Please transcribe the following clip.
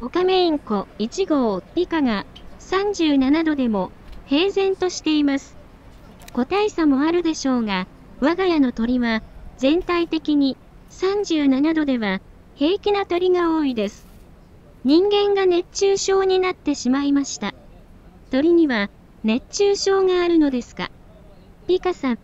オカメインコ1号以カが37度でも平然としています。個体差もあるでしょうが、我が家の鳥は全体的に37度では平気な鳥が多いです。人間が熱中症になってしまいました。鳥には熱中症があるのですかピカさん、